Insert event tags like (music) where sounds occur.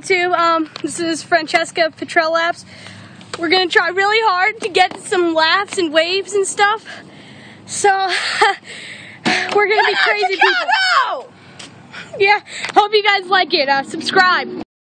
YouTube. Um, this is Francesca PetrelLaughs. We're gonna try really hard to get some laughs and waves and stuff. So (laughs) we're gonna be crazy people. Yeah, hope you guys like it. Uh, subscribe.